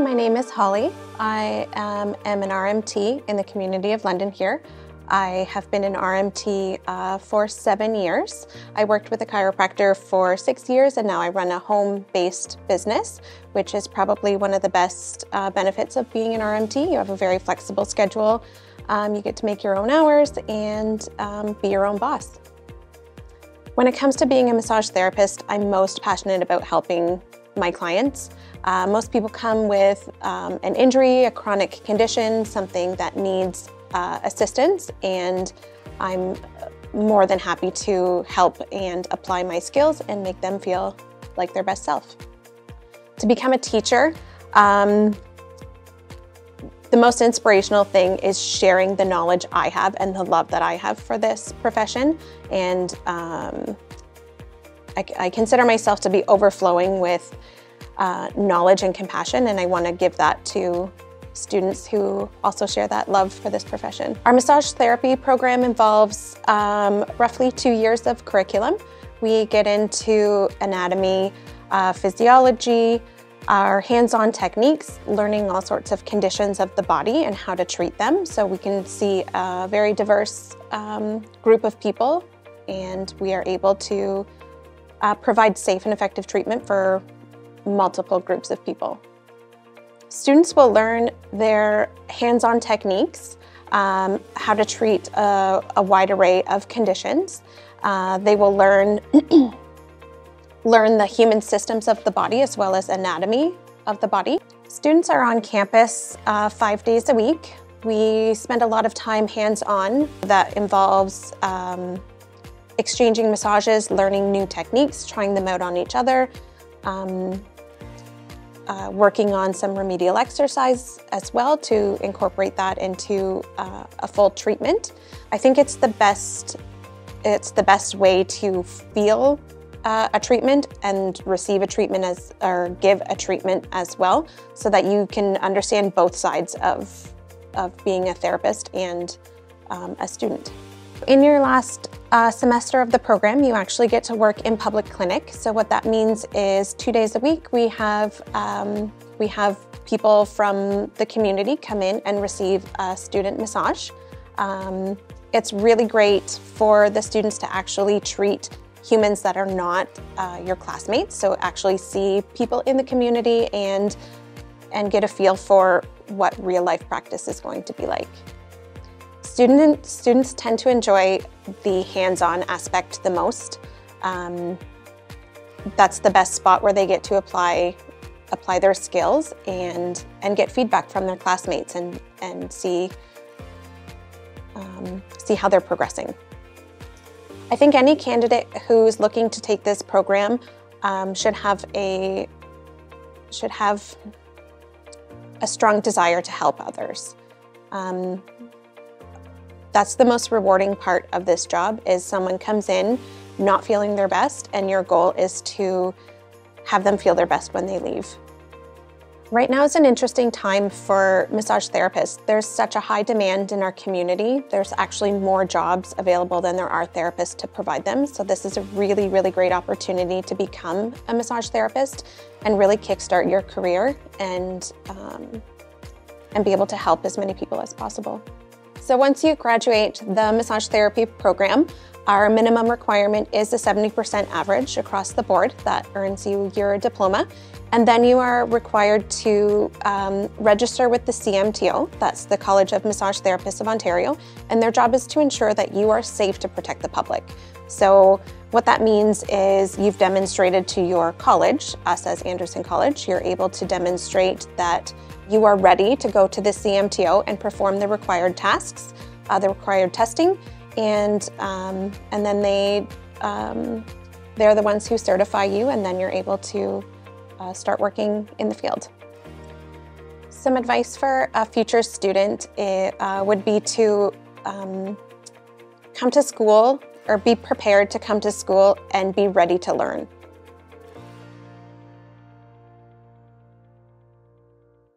my name is Holly. I am, am, an RMT in the community of London here. I have been an RMT uh, for seven years. I worked with a chiropractor for six years and now I run a home-based business, which is probably one of the best uh, benefits of being an RMT. You have a very flexible schedule. Um, you get to make your own hours and um, be your own boss. When it comes to being a massage therapist, I'm most passionate about helping my clients. Uh, most people come with um, an injury, a chronic condition, something that needs uh, assistance, and I'm more than happy to help and apply my skills and make them feel like their best self. To become a teacher, um, the most inspirational thing is sharing the knowledge I have and the love that I have for this profession. And um, I, I, consider myself to be overflowing with uh, knowledge and compassion, and I want to give that to students who also share that love for this profession. Our massage therapy program involves um, roughly two years of curriculum. We get into anatomy, uh, physiology, our hands-on techniques, learning all sorts of conditions of the body and how to treat them. So we can see a very diverse um, group of people and we are able to uh, provide safe and effective treatment for multiple groups of people. Students will learn their hands-on techniques, um, how to treat a, a, wide array of conditions. Uh, they will learn learn the human systems of the body as well as anatomy of the body. Students are on campus uh, five days a week. We spend a lot of time hands-on that involves um, exchanging massages, learning new techniques, trying them out on each other, um, uh, working on some remedial exercise as well to incorporate that into uh, a full treatment. I think it's the best it's the best way to feel uh, a treatment and receive a treatment as, or give a treatment as well, so that you can understand both sides of, of being a therapist and um, a student. In your last uh, semester of the program, you actually get to work in public clinic. So what that means is two days a week, we have, um, we have people from the community come in and receive a student massage. Um, it's really great for the students to actually treat humans that are not uh, your classmates. So actually see people in the community and, and get a feel for what real life practice is going to be like. Student, students tend to enjoy the hands-on aspect the most. Um, that's the best spot where they get to apply apply their skills and and get feedback from their classmates and and see um, see how they're progressing. I think any candidate who's looking to take this program um, should have a should have a strong desire to help others. Um, that's the most rewarding part of this job is someone comes in not feeling their best and your goal is to have them feel their best when they leave. Right now is an interesting time for massage therapists. There's such a high demand in our community. There's actually more jobs available than there are therapists to provide them. So this is a really, really great opportunity to become a massage therapist and really kickstart your career and, um, and be able to help as many people as possible. So once you graduate the massage therapy program, our minimum requirement is a 70% average across the board that earns you your diploma. And then you are required to um, register with the CMTO, that's the College of Massage Therapists of Ontario, and their job is to ensure that you are safe to protect the public. So what that means is you've demonstrated to your college, us as Anderson College, you're able to demonstrate that you are ready to go to the CMTO and perform the required tasks, uh, the required testing, and, um, and then they, um, they're the ones who certify you and then you're able to uh, start working in the field. Some advice for a future student it, uh, would be to um, come to school or be prepared to come to school and be ready to learn.